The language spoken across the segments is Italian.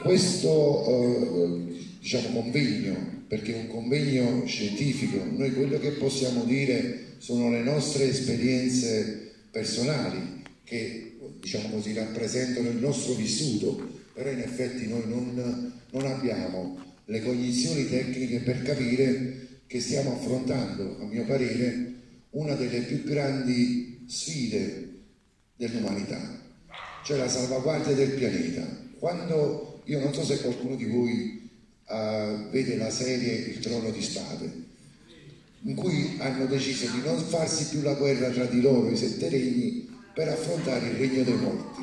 questo eh, diciamo, convegno, perché è un convegno scientifico, noi quello che possiamo dire sono le nostre esperienze personali che diciamo così, rappresentano il nostro vissuto, però in effetti noi non, non abbiamo le cognizioni tecniche per capire che stiamo affrontando, a mio parere, una delle più grandi sfide dell'umanità, cioè la salvaguardia del pianeta. Quando, io non so se qualcuno di voi uh, vede la serie Il trono di spade, in cui hanno deciso di non farsi più la guerra tra di loro, i sette regni, per affrontare il regno dei morti.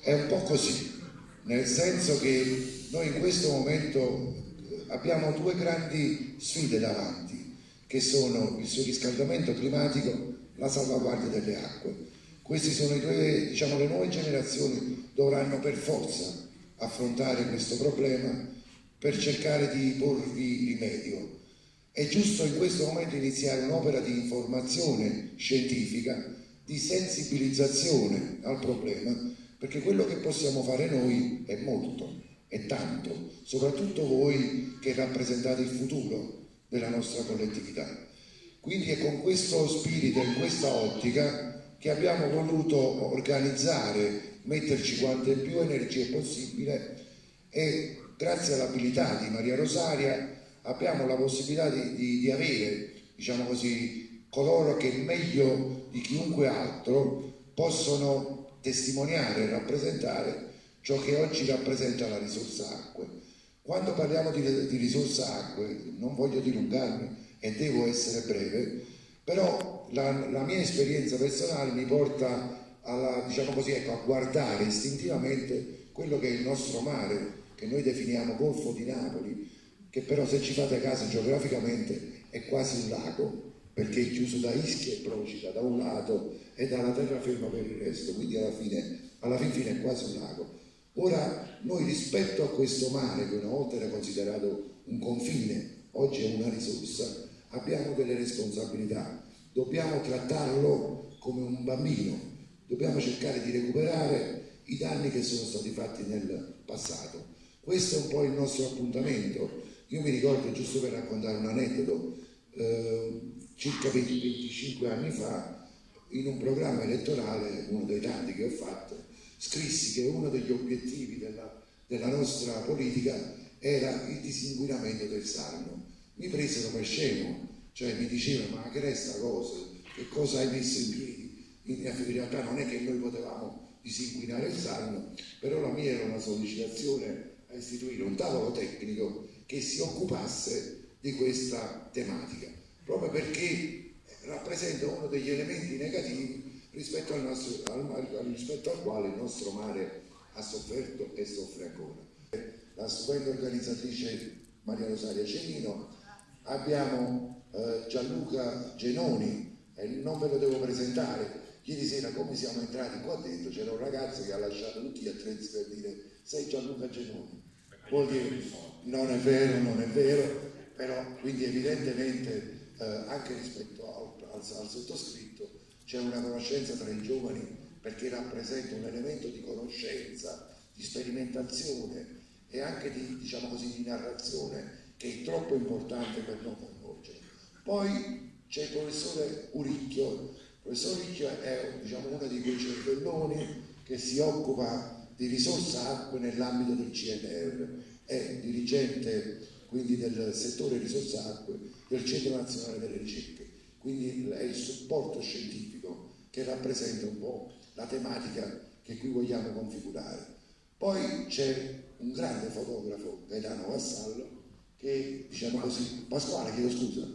È un po' così, nel senso che noi in questo momento abbiamo due grandi sfide davanti, che sono il surriscaldamento climatico la salvaguardia delle acque. Queste sono due, diciamo, le nuove generazioni dovranno per forza affrontare questo problema per cercare di porvi rimedio. È giusto in questo momento iniziare un'opera di informazione scientifica, di sensibilizzazione al problema, perché quello che possiamo fare noi è molto, è tanto, soprattutto voi che rappresentate il futuro della nostra collettività. Quindi è con questo spirito, in questa ottica, che abbiamo voluto organizzare, metterci quante più energie possibile e grazie all'abilità di Maria Rosaria abbiamo la possibilità di, di, di avere, diciamo così, coloro che meglio di chiunque altro possono testimoniare e rappresentare ciò che oggi rappresenta la risorsa acque. Quando parliamo di, di risorsa acque, non voglio dilungarmi, e devo essere breve, però la, la mia esperienza personale mi porta alla, diciamo così, ecco, a guardare istintivamente quello che è il nostro mare, che noi definiamo Golfo di Napoli, che però se ci fate caso geograficamente è quasi un lago, perché è chiuso da ischie e procida da un lato e dalla terraferma per il resto, quindi alla fine, alla fin fine è quasi un lago. Ora, noi rispetto a questo mare, che una volta era considerato un confine, oggi è una risorsa, abbiamo delle responsabilità, dobbiamo trattarlo come un bambino, dobbiamo cercare di recuperare i danni che sono stati fatti nel passato. Questo è un po' il nostro appuntamento. Io mi ricordo, giusto per raccontare un aneddoto, eh, circa 20-25 anni fa, in un programma elettorale, uno dei tanti che ho fatto, scrissi che uno degli obiettivi della, della nostra politica era il disinquinamento del Sarno mi presero per scemo, cioè mi dicevano ma che resta cosa, che cosa hai messo in piedi? In realtà non è che noi potevamo disinquinare il Sarno, però la mia era una sollecitazione a istituire un tavolo tecnico che si occupasse di questa tematica, proprio perché rappresenta uno degli elementi negativi rispetto al, nostro, al, rispetto al quale il nostro mare ha sofferto e soffre ancora. La stupenda organizzatrice Maria Rosaria Cenino abbiamo eh, Gianluca Genoni, eh, non ve lo devo presentare, ieri sera come siamo entrati qua dentro c'era un ragazzo che ha lasciato tutti gli attrezzi per dire sei Gianluca Genoni, vuol dire non è vero, non è vero, però quindi evidentemente eh, anche rispetto al, al, al sottoscritto c'è una conoscenza tra i giovani perché rappresenta un elemento di conoscenza, di sperimentazione e anche di, diciamo così, di narrazione che è troppo importante per non coinvolgere. Poi c'è il professore Uricchio, il professor Uricchio è diciamo, uno di quei cervelloni che si occupa di risorse acque nell'ambito del CNR, è dirigente quindi del settore risorse acque del Centro Nazionale delle Ricerche, quindi è il supporto scientifico che rappresenta un po' la tematica che qui vogliamo configurare. Poi c'è un grande fotografo, Gaetano Vassallo, che diciamo così, Pasquale, chiedo scusa,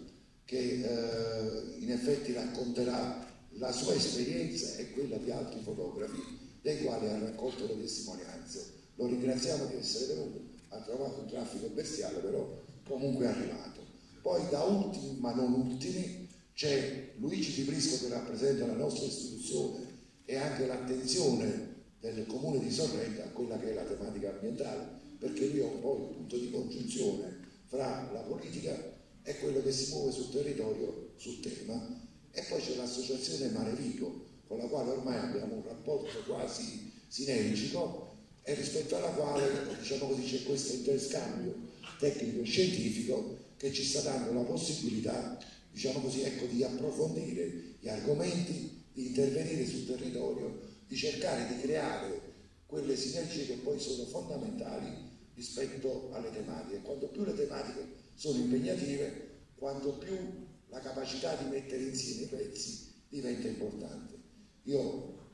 che eh, in effetti racconterà la sua esperienza e quella di altri fotografi dei quali ha raccolto le testimonianze. Lo ringraziamo di essere venuto, ha trovato un traffico bestiale, però comunque è arrivato. Poi da ultimi, ma non ultimi, c'è Luigi Di Brisco che rappresenta la nostra istituzione e anche l'attenzione del comune di Sorrento a quella che è la tematica ambientale, perché lui è un po' il punto di congiunzione fra la politica e quello che si muove sul territorio sul tema. E poi c'è l'associazione Mare Vico con la quale ormai abbiamo un rapporto quasi sinergico e rispetto alla quale diciamo così, c'è questo interscambio tecnico e scientifico che ci sta dando la possibilità diciamo così, ecco, di approfondire gli argomenti, di intervenire sul territorio, di cercare di creare quelle sinergie che poi sono fondamentali rispetto alle tematiche. Quanto più le tematiche sono impegnative, quanto più la capacità di mettere insieme i pezzi diventa importante. Io